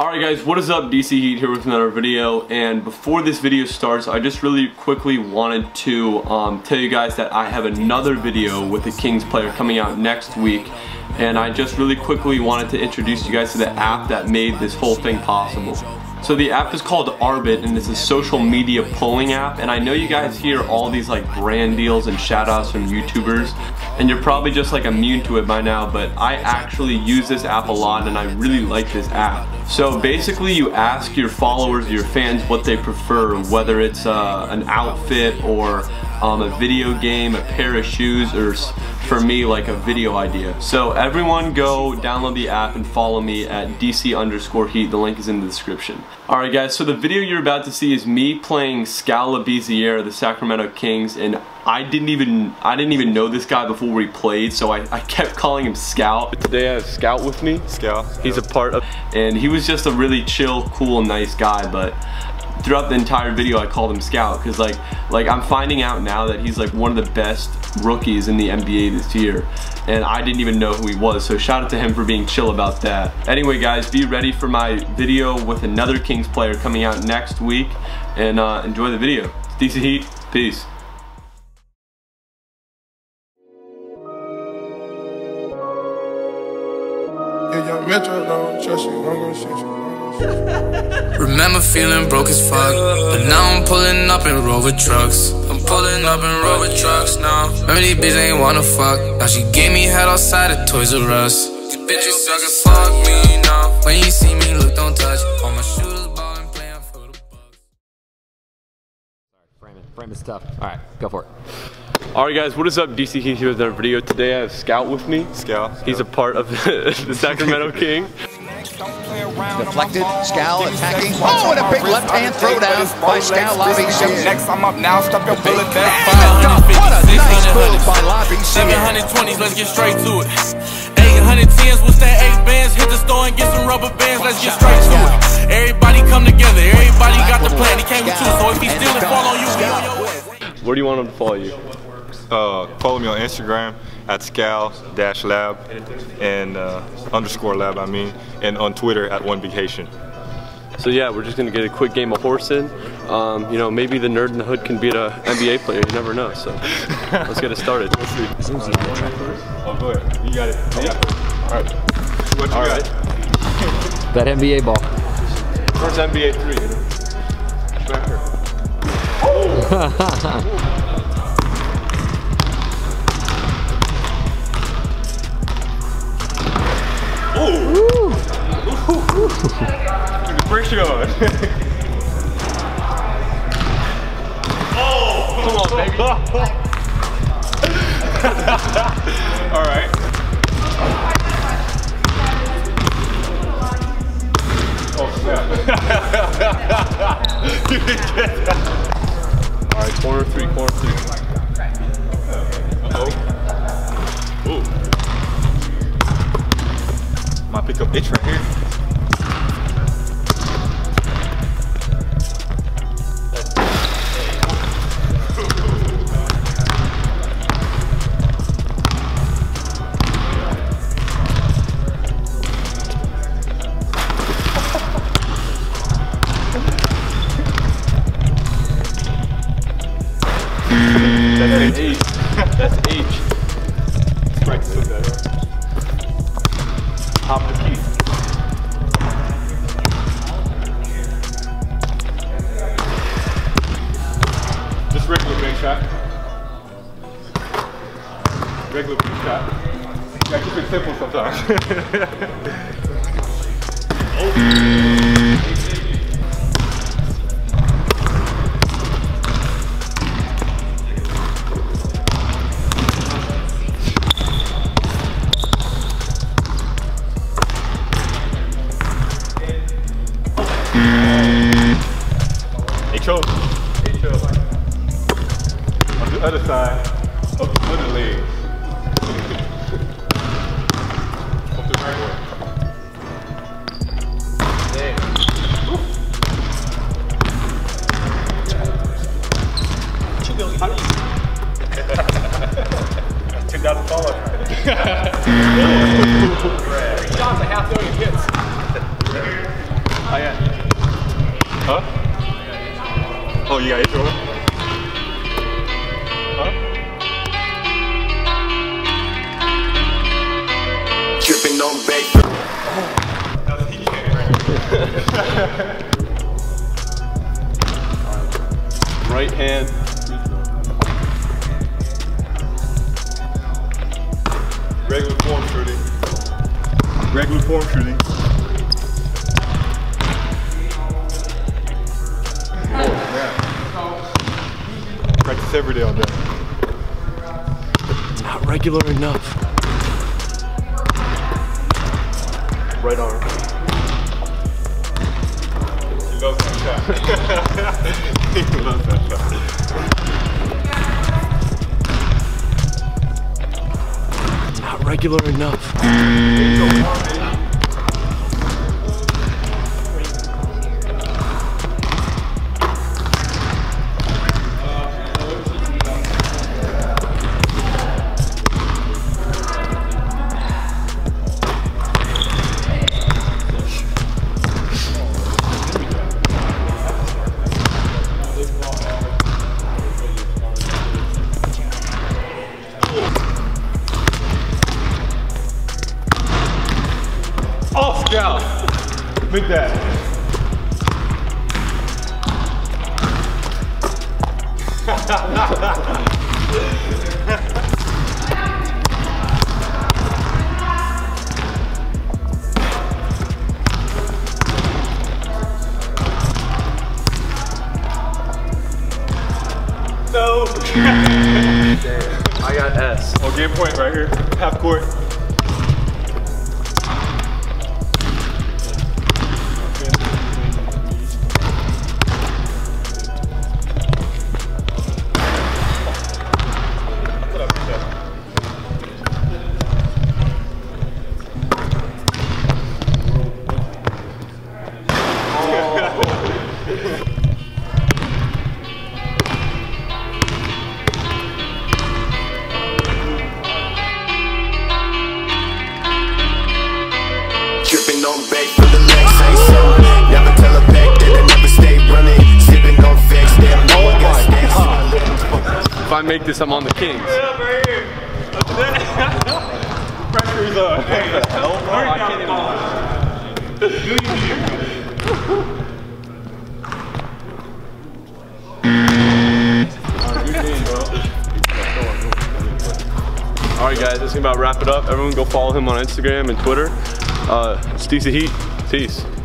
Alright guys, what is up? DC Heat here with another video and before this video starts I just really quickly wanted to um, tell you guys that I have another video with the Kings player coming out next week and I just really quickly wanted to introduce you guys to the app that made this whole thing possible. So the app is called Arbit and it's a social media polling app and I know you guys hear all these like brand deals and shout outs from YouTubers and you're probably just like immune to it by now but I actually use this app a lot and I really like this app. So basically you ask your followers, your fans what they prefer whether it's uh, an outfit or um, a video game, a pair of shoes, or for me, like a video idea. So everyone go download the app and follow me at DC underscore heat. The link is in the description. Alright guys, so the video you're about to see is me playing Skal Labissiere, the Sacramento Kings, and I didn't even I didn't even know this guy before we played, so I, I kept calling him Scout. Today I have Scout with me. Scout. He's a part of, and he was just a really chill, cool, nice guy, but throughout the entire video I called him Scout because like like I'm finding out now that he's like one of the best rookies in the NBA this year and I didn't even know who he was so shout out to him for being chill about that. Anyway guys be ready for my video with another Kings player coming out next week and uh, enjoy the video. DC Heat, peace. Metro don't trust you, I'm gonna shoot you. Remember feeling broke as fuck, but now I'm pulling up in Rover trucks. I'm pulling up in Rover trucks now. Remember these bitches ain't wanna fuck. Now she gave me head outside of Toys R Us. These bitches suck and fuck me now. When you see me, look, don't touch. All my shooters ballin', playing for the Bucks. Frame it. Frame is tough. All right, go for it. Alright guys, what is up? DC Heat here with another video. Today I have Scout with me. Scout. He's a part of the Sacramento King. Deflected, Skal attacking. Oh, and a big left hand throwdown by Skal Labissiere. Next, I'm up now. Stop your bullet back. What a nice move by Labissiere. 720s, let's get straight to it. 810s, what's that? Eight bands, hit the store and get some rubber bands, let's get straight to it. Everybody come together, everybody got the plan. He came with two, so if he steal it, fall on you, we on your way. Where do you want him to follow you? Uh, follow me on Instagram at scal dash lab and uh, underscore lab. I mean, and on Twitter at one Vacation. So yeah, we're just gonna get a quick game of horse in. Um, you know, maybe the nerd in the hood can beat a NBA player. You never know. So let's get it started. Let's see. Oh, go ahead. You got it. You got it. All right. What you All got? right. That NBA ball. First NBA three. Back here. The pressure on. Come on, baby. All right. Oh. All right, corner three, corner three. Uh-oh. Ooh. Pick up itch right here. That's H. That's H. Practice with that. Top shot. Regular bank shot. Yeah, keep it simple sometimes. Hey, choke. Hey, choke. On the other side, up the other leg. Up the right way. Ten thousand followers. Shots, a half million hits. I got. Huh? Oh, you got intro? Right hand. Regular form shooting. Regular form shooting. Yeah. Practice every day on that. Not regular enough. Right arm. Not regular enough. Mm. No. I got S. Oh, game point right here. Half court. I make this, I'm on the Kings. right here. Pressure's on. I can't even. All right, guys, that's gonna about wrap it up. Everyone go follow him on Instagram and Twitter. Uh, Steezy Heat. Peace. Peace.